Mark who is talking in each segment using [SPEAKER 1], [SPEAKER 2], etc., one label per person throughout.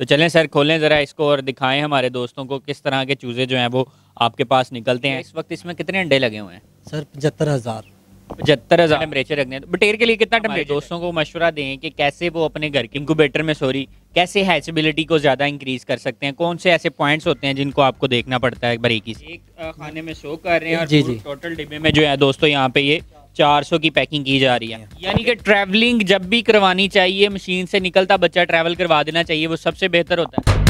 [SPEAKER 1] तो चलें सर खोलें ज़रा इसको और दिखाएँ हमारे दोस्तों को किस तरह के चूज़े जो हैं वो आपके पास निकलते हैं। इस वक्त इसमें कितने अंडे लगे हुए हैं?
[SPEAKER 2] सर पचहत्तर हज़ार।
[SPEAKER 1] पचहत्तर हज़ार। टेम्परेचर रखने हैं। बटेर के लिए कितना टेम्परेचर दोस्तों को मशवरा दें कि कैसे वो अपने घर के इंक्यूबेटर में सॉरी कैसे हैचबिलिटी को ज़्यादा इंक्रीज कर सकते हैं? कौन से ऐसे पॉइंट्स होते हैं जिनको आपको देखना पड़ता है बारीकी से? एक खाने में शो कर रहे हैं और
[SPEAKER 2] जी, जी।
[SPEAKER 1] टोटल डिब्बे में जो है दोस्तों यहाँ पे ये 400 की पैकिंग की जा रही है। यानी कि ट्रैवलिंग जब भी करवानी चाहिए, मशीन से निकलता बच्चा ट्रैवल करवा देना चाहिए, वो सबसे बेहतर होता है।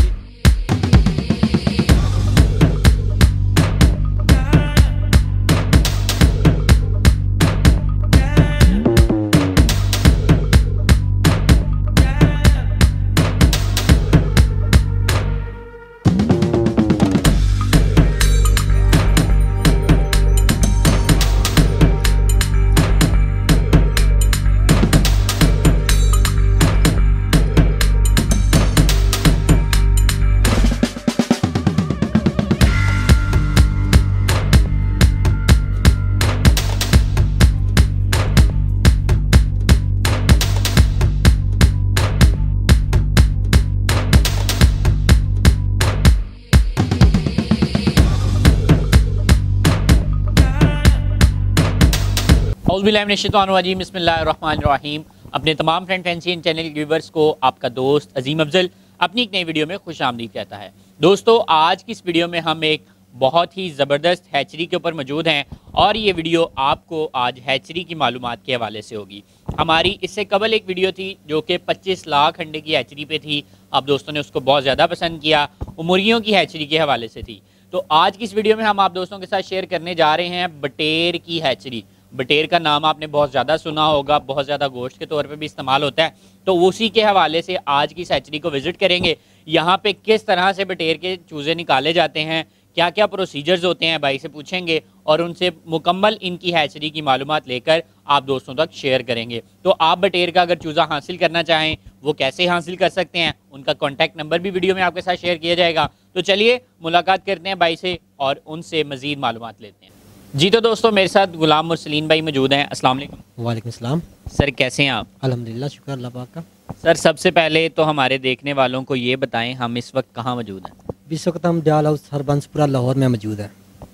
[SPEAKER 1] औज़बिल्लामिनश्शैतानिर्रजीम बिस्मिल्लाहिर्रहमानिर्रहीम। अपने तमाम फ्रेंड फैंसी इन चैनल व्यूवर्स को आपका दोस्त अजीम अफजल अपनी एक नई वीडियो में खुश आमदीद कहता है। दोस्तों, आज की इस वीडियो में हम एक बहुत ही ज़बरदस्त हैचरी के ऊपर मौजूद हैं और ये वीडियो आपको आज हैचरी की मालूम के हवाले से होगी। हमारी इससे कबल एक वीडियो थी जो कि 25 लाख अंडे की हैचरी पे थी। आप दोस्तों ने उसको बहुत ज़्यादा पसंद किया वो मुर्गियों की हैचरी के हवाले से थी। तो आज की इस वीडियो में हम आप दोस्तों के साथ शेयर करने जा रहे हैं बटेर की हैचरी बटेर का नाम आपने बहुत ज़्यादा सुना होगा, बहुत ज़्यादा गोश्त के तौर पे भी इस्तेमाल होता है। तो उसी के हवाले से आज की हैचरी को विज़िट करेंगे। यहाँ पे किस तरह से बटेर के चूज़े निकाले जाते हैं क्या क्या प्रोसीजर्स होते हैं, भाई से पूछेंगे और उनसे मुकम्मल इनकी हैचरी की मालूमात लेकर आप दोस्तों तक शेयर करेंगे। तो आप बटेर का अगर चूज़ा हासिल करना चाहें, वो कैसे हासिल कर सकते हैं, उनका कॉन्टैक्ट नंबर भी वीडियो में आपके साथ शेयर किया जाएगा। तो चलिए, मुलाकात करते हैं भाई से और उनसे मज़ीद मालूम लेते हैं। जी तो दोस्तों मेरे साथ गुलाम मुरसलीन भाई मौजूद हैं। अस्सलाम वालेकुम।
[SPEAKER 2] वालेकुम सलाम।
[SPEAKER 1] सर कैसे हैं आप?
[SPEAKER 2] अल्हम्दुलिल्लाह शुक्र अल्लाह पाक का।
[SPEAKER 1] सर सबसे पहले तो हमारे देखने वालों को ये बताएँ हम इस वक्त कहाँ मौजूद हैं?
[SPEAKER 2] इस वक्त हम डाल हाउस हरबंसपुरा लाहौर में मौजूद है।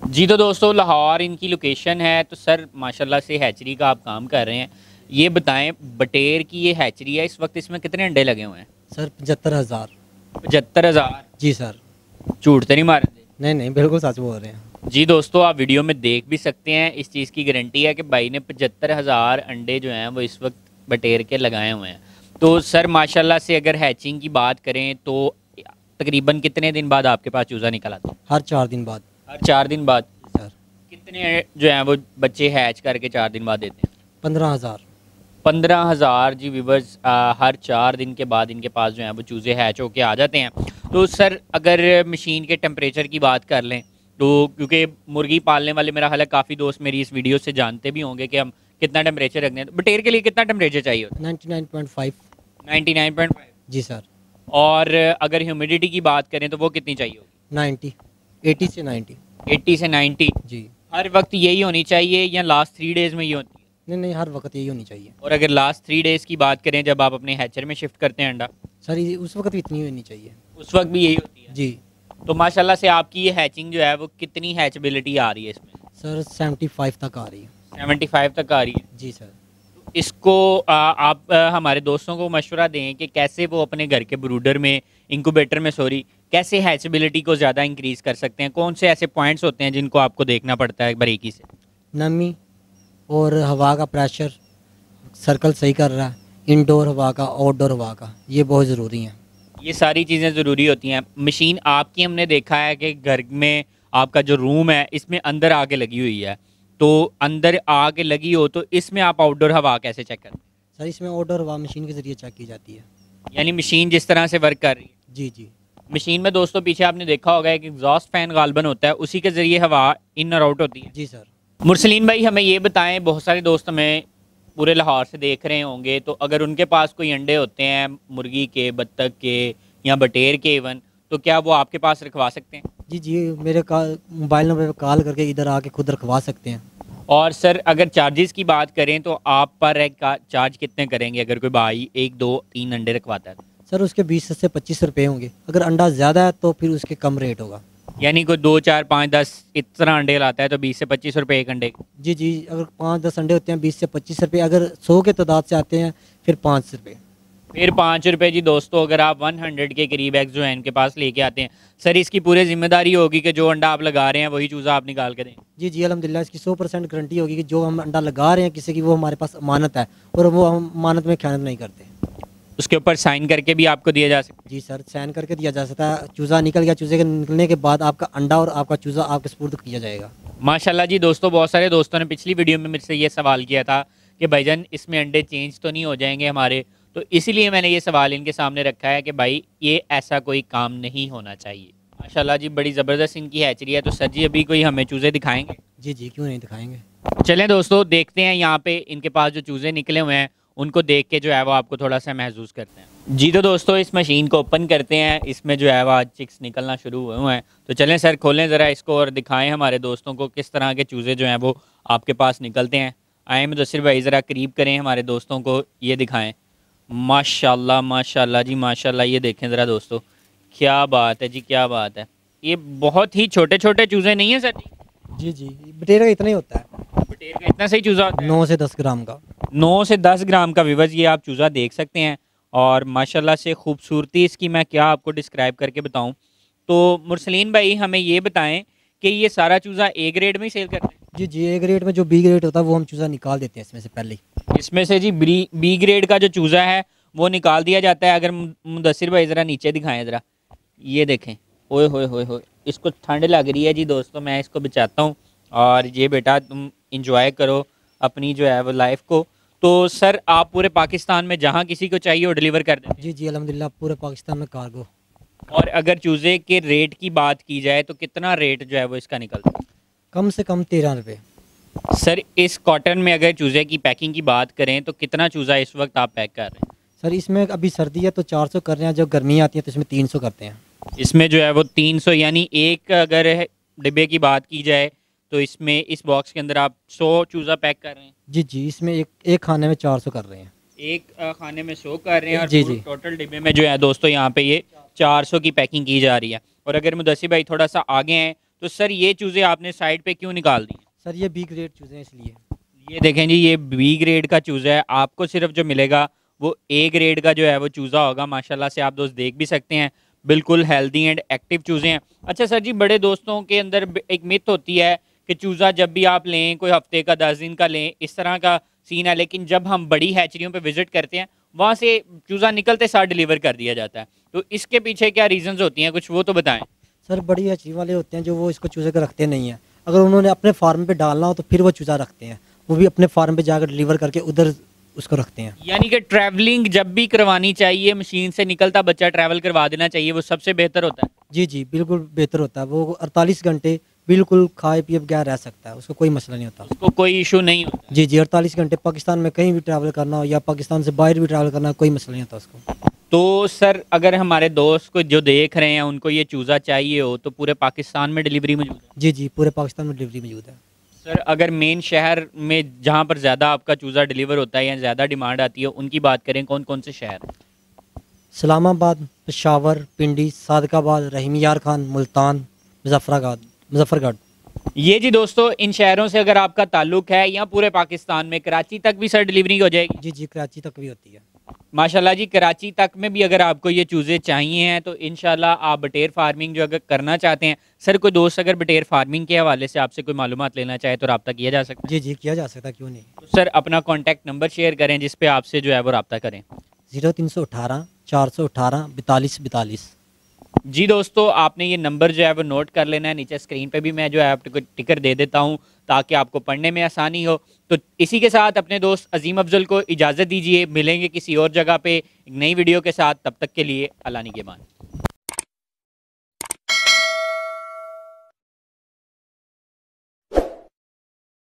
[SPEAKER 1] जी तो दोस्तों लाहौर इनकी लोकेशन है तो सर माशाल्लाह से हैचरी का आप काम कर रहे हैं। ये बताएँ बटेर की ये हैचरी है इस वक्त इसमें कितने अंडे लगे हुए हैं?
[SPEAKER 2] सर पचहत्तर हज़ार।
[SPEAKER 1] पचहत्तर हज़ार?
[SPEAKER 2] जी सर।
[SPEAKER 1] झूठ तो नहीं मार
[SPEAKER 2] नहीं नहीं बिल्कुल सच बोल रहे हैं।
[SPEAKER 1] जी दोस्तों आप वीडियो में देख भी सकते हैं इस चीज़ की गारंटी है कि भाई ने पचहत्तर हज़ार अंडे जो हैं वो इस वक्त बटेर के लगाए हुए हैं। तो सर माशाल्लाह से अगर हैचिंग की बात करें तो तकरीबन कितने दिन बाद आपके पास चूज़ा निकल आता है
[SPEAKER 2] हर चार दिन बाद।
[SPEAKER 1] हर चार दिन बाद?
[SPEAKER 2] सर।
[SPEAKER 1] कितने जो हैं वो बच्चे हैच करके चार दिन बाद देते हैं?
[SPEAKER 2] पंद्रह हज़ार।
[SPEAKER 1] पंद्रह हज़ार जी व्यूवर्स हर चार दिन के बाद इनके पास जो हैं वो चूज़े हैच होके आ जाते हैं। तो सर अगर मशीन के टेम्परेचर की बात कर लें तो क्योंकि मुर्गी पालने वाले मेरा हाल काफ़ी दोस्त मेरी इस वीडियो से जानते भी होंगे कि हम कितना टेम्परेचर रखने हैं। बटेर के लिए कितना टेम्परेचर चाहिए होता
[SPEAKER 2] नाइन्टी नाइन पॉइंट फाइव।
[SPEAKER 1] है नाइन्टी नाइन पॉइंट फाइव?
[SPEAKER 2] जी सर।
[SPEAKER 1] और अगर ह्यूमिडिटी की बात करें तो वो कितनी चाहिए होगी?
[SPEAKER 2] नाइन्टी। एटी से नाइन्टी।
[SPEAKER 1] एट्टी से नाइन्टी?
[SPEAKER 2] जी।
[SPEAKER 1] हर वक्त यही होनी चाहिए या लास्ट थ्री डेज़ में ये होती है
[SPEAKER 2] नहीं नहीं हर वक्त यही होनी चाहिए।
[SPEAKER 1] और अगर लास्ट थ्री डेज़ की बात करें जब आप अपने हैचर में शिफ्ट करते हैं अंडा?
[SPEAKER 2] सर उस वक्त भी इतनी होनी चाहिए।
[SPEAKER 1] उस वक्त भी यही होती है?
[SPEAKER 2] जी।
[SPEAKER 1] तो माशाल्लाह से आपकी ये हैचिंग जो है वो कितनी हैचबिलिटी आ रही है इसमें?
[SPEAKER 2] सर सेवेंटी फाइव तक आ रही है।
[SPEAKER 1] सेवेंटी फाइव तक आ रही है?
[SPEAKER 2] जी सर।
[SPEAKER 1] इसको आ, आप आ, हमारे दोस्तों को मशवरा दें कि कैसे वो अपने घर के ब्रूडर में इंक्यूबेटर में सॉरी कैसे हैचबिलिटी को ज़्यादा इंक्रीज़ कर सकते हैं? कौन से ऐसे पॉइंट्स होते हैं जिनको आपको देखना पड़ता है बरीकी से?
[SPEAKER 2] नमी और हवा का प्रेशर सर्कल सही कर रहा है इनडोर हवा का आउटडोर हवा का ये बहुत ज़रूरी है।
[SPEAKER 1] ये सारी चीज़ें ज़रूरी होती हैं। मशीन आपकी हमने देखा है कि घर में आपका जो रूम है इसमें अंदर आके लगी हुई है। तो अंदर आके लगी हो तो इसमें आप आउटडोर हवा कैसे चेक करते हैं?
[SPEAKER 2] सर इसमें आउटडोर हवा मशीन के ज़रिए चेक की जाती है।
[SPEAKER 1] यानी मशीन जिस तरह से वर्क कर रही है।
[SPEAKER 2] जी जी।
[SPEAKER 1] मशीन में दोस्तों पीछे आपने देखा होगा एक एग्जॉस्ट फ़ैन गालबन होता है उसी के ज़रिए हवा इन और आउट होती है।
[SPEAKER 2] जी सर।
[SPEAKER 1] मुरसलीन भाई हमें ये बताएँ बहुत सारे दोस्त हमें पूरे लाहौर से देख रहे होंगे तो अगर उनके पास कोई अंडे होते हैं मुर्गी के बत्तख के या बटेर के इवन तो क्या वो आपके पास रखवा सकते हैं?
[SPEAKER 2] जी जी मेरे का मोबाइल नंबर पर कॉल करके इधर आके खुद रखवा सकते हैं।
[SPEAKER 1] और सर अगर चार्जेस की बात करें तो आप पर एक का चार्ज कितने करेंगे अगर कोई भाई एक दो तीन अंडे रखवाता है?
[SPEAKER 2] सर उसके बीस से पच्चीस रुपये होंगे। अगर अंडा ज़्यादा है तो फिर उसके कम रेट होगा।
[SPEAKER 1] यानी कोई दो चार पाँच दस इतना अंडे लाता है तो बीस से पच्चीस रुपये एक अंडे
[SPEAKER 2] जी जी अगर पाँच दस अंडे होते हैं बीस से पच्चीस रुपये अगर सौ के तादाद से आते हैं फिर पाँच रुपये
[SPEAKER 1] फिर पाँच रुपये जी दोस्तों अगर आप वन हंड्रेड के करीब एग्स जो है इनके पास लेके आते हैं। सर इसकी पूरी ज़िम्मेदारी होगी कि जो अंडा आप लगा रहे हैं वही चूज़ा आप निकाल के दें।
[SPEAKER 2] जी जी अलहमदिल्ला इसकी सौ परसेंट गारंटी होगी कि जो हम अंडा लगा रहे हैं किसी की वो हमारे पास अमानत है और वो हम अमानत में ख्यानत नहीं करते।
[SPEAKER 1] उसके ऊपर साइन करके भी आपको दिया जा सकता
[SPEAKER 2] जी सर साइन करके दिया जा सकता है। चूज़ा निकल गया चूज़े के निकलने के बाद आपका अंडा और आपका चूज़ा आपके सपुर्द किया जाएगा।
[SPEAKER 1] माशाल्लाह जी दोस्तों बहुत सारे दोस्तों ने पिछली वीडियो में मुझसे ये सवाल किया था कि भाईजान इसमें अंडे चेंज तो नहीं हो जाएँगे हमारे? तो इसीलिए मैंने ये सवाल इनके सामने रखा है कि भाई ये ऐसा कोई काम नहीं होना चाहिए। माशाल्लाह जी बड़ी ज़बरदस्त इनकी हैचरी है। तो सर जी अभी कोई हमें चूज़े दिखाएँगे?
[SPEAKER 2] जी जी क्यों नहीं दिखाएँगे?
[SPEAKER 1] चलें दोस्तों देखते हैं यहाँ पे इनके पास जो चूज़े निकले हुए हैं उनको देख के जो है वो आपको थोड़ा सा महसूस करते हैं। जी तो दोस्तों इस मशीन को ओपन करते हैं। इसमें जो है वो आज चिक्स निकलना शुरू हुए हुए हैं। तो चलें सर खोलें ज़रा इसको और दिखाएँ हमारे दोस्तों को किस तरह के चूज़े जो हैं वो आपके पास निकलते हैं। आए मुदसर भाई ज़रा करीब करें हमारे दोस्तों को ये दिखाएँ। माशाल्लाह माशाल्लाह जी माशाल्लाह ये देखें ज़रा दोस्तों। क्या बात है जी क्या बात है। ये बहुत ही छोटे छोटे चूज़े नहीं हैं सर
[SPEAKER 2] जी? जी बटेर का इतना ही होता है।
[SPEAKER 1] बटेर का इतना सही चूज़ा
[SPEAKER 2] नौ से दस ग्राम का।
[SPEAKER 1] नौ से दस ग्राम का विवज ये आप चूज़ा देख सकते हैं और माशाल्लाह से खूबसूरती इसकी मैं क्या आपको डिस्क्राइब करके बताऊँ। तो मुरसलीन भाई हमें ये बताएँ कि ये सारा चूज़ा ए ग्रेड में ही सेल करते हैं?
[SPEAKER 2] जी जी ए ग्रेड में जो बी ग्रेड होता है वो हम चूज़ा निकाल देते हैं इसमें से पहले
[SPEAKER 1] इसमें से जी बी बी ग्रेड का जो चूज़ा है वो निकाल दिया जाता है। अगर मुदसर भाई ज़रा नीचे दिखाएँ ज़रा। ये देखें। ओए होए होए होए। इसको ठंड लग रही है जी दोस्तों मैं इसको बचाता हूँ। और ये बेटा तुम इंजॉय करो अपनी जो है वो लाइफ को। तो सर आप पूरे पाकिस्तान में जहाँ किसी को चाहिए वो डिलीवर कर दें।
[SPEAKER 2] जी जी अलहमदिल्ला पूरे पाकिस्तान में कार्गो
[SPEAKER 1] और अगर चूज़े के रेट की बात की जाए तो कितना रेट जो है वो इसका निकलता है?
[SPEAKER 2] कम से कम तेरह रुपये
[SPEAKER 1] सर इस कॉटन में अगर चूज़े की पैकिंग की बात करें तो कितना चूज़ा इस वक्त आप पैक कर रहे हैं?
[SPEAKER 2] सर इसमें अभी सर्दी है तो चार सौ कर रहे हैं जब गर्मी आती है तो इसमें तीन सौ करते हैं।
[SPEAKER 1] इसमें जो है वो तीन सौ यानी एक अगर डिब्बे की बात की जाए तो इसमें इस बॉक्स के अंदर आप सौ चूज़ा पैक कर रहे हैं?
[SPEAKER 2] जी जी इसमें एक एक खाने में चार सौ कर रहे हैं।
[SPEAKER 1] एक खाने में सौ कर रहे हैं और
[SPEAKER 2] जी, जी।
[SPEAKER 1] टोटल डिब्बे में जो है दोस्तों यहाँ पे ये चार सौ की पैकिंग की जा रही है। और अगर मुदस्सी भाई थोड़ा सा आगे हैं तो सर ये चूज़े आपने साइड पे क्यों निकाल दी?
[SPEAKER 2] सर ये बी ग्रेड चूज़े हैं इसलिए।
[SPEAKER 1] ये देखें जी ये बी ग्रेड का चूज़ा है। आपको सिर्फ़ जो मिलेगा वो ए ग्रेड का जो है वो चूज़ा होगा। माशाल्लाह से आप दोस्त देख भी सकते हैं। बिल्कुल हेल्दी एंड एक्टिव चूज़े हैं। अच्छा सर जी बड़े दोस्तों के अंदर एक मिथ होती है कि चूज़ा जब भी आप लें कोई हफ़्ते का दस दिन का लें इस तरह का सीन है। लेकिन जब हम बड़ी हैचरियों पे विज़िट करते हैं वहाँ से चूज़ा निकलते साथ डिलीवर कर दिया जाता है। तो इसके पीछे क्या रीजंस होती हैं? कुछ वो तो बताएँ।
[SPEAKER 2] सर बड़ी हची वाले होते हैं जो वो इसको चूज़े को रखते नहीं हैं। अगर उन्होंने अपने फार्म पर डालना हो तो फिर वो चूज़ा रखते हैं। वो भी अपने फार्म पर जाकर डिलीवर करके उधर उसको रखते हैं।
[SPEAKER 1] यानी कि ट्रैवलिंग जब भी करवानी चाहिए मशीन से निकलता बच्चा ट्रैवल करवा देना चाहिए वो सबसे बेहतर होता है।
[SPEAKER 2] जी जी बिल्कुल बेहतर होता है। वो अड़तालीस घंटे बिल्कुल खाए पिए बगैर रह सकता है उसको कोई मसला नहीं होता।
[SPEAKER 1] उसको कोई इशू नहीं होता।
[SPEAKER 2] जी जी अड़तालीस घंटे पाकिस्तान में कहीं भी ट्रैवल करना हो या पाकिस्तान से बाहर भी ट्रैवल करना कोई मसला नहीं होता उसको।
[SPEAKER 1] तो सर अगर हमारे दोस्त को जो देख रहे हैं उनको ये चूज़ा चाहिए हो तो पूरे पाकिस्तान में डिलीवरी मौजूद है?
[SPEAKER 2] जी जी पूरे पाकिस्तान में डिलीवरी मौजूद है।
[SPEAKER 1] सर अगर मेन शहर में जहाँ पर ज़्यादा आपका चूज़ा डिलीवर होता है या ज़्यादा डिमांड आती है उनकी बात करें कौन कौन से शहर?
[SPEAKER 2] इस्लामाबाद पेशावर पिंडी सादकाबाद रहीम यार खान मुल्तान मुजफ्फराबाद। मुजफ्फरगढ़।
[SPEAKER 1] ये जी दोस्तों इन शहरों से अगर आपका ताल्लुक है या पूरे पाकिस्तान में कराची तक भी सर डिलीवरी हो जाएगी?
[SPEAKER 2] जी जी कराची तक भी होती है।
[SPEAKER 1] माशाल्लाह जी कराची तक में भी अगर आपको ये चूज़े चाहिए हैं तो इनशाला आप बटेर फ़ार्मिंग जो अगर करना चाहते हैं सर कोई दोस्त अगर बटेर फ़ार्मिंग के हवाले से आपसे कोई मालूम लेना चाहे तो रब्ता किया जा सकता है।
[SPEAKER 2] जी जी किया जा सकता क्यों नहीं?
[SPEAKER 1] तो सर अपना कॉन्टैक्ट नंबर शेयर करें जिस पे आपसे जो है वो रब्ता करें।
[SPEAKER 2] ज़ीरो तीन सौ अठारह चार सौ अठारह बैतालीस बैतालीस
[SPEAKER 1] जी दोस्तों, आपने ये नंबर जो है वो नोट कर लेना है। नीचे स्क्रीन पे भी मैं जो है आपको टिकर दे देता हूँ ताकि आपको पढ़ने में आसानी हो। तो इसी के साथ अपने दोस्त अजीम अफजल को इजाज़त दीजिए। मिलेंगे किसी और जगह पे नई वीडियो के साथ। तब तक के लिए अलानी के मान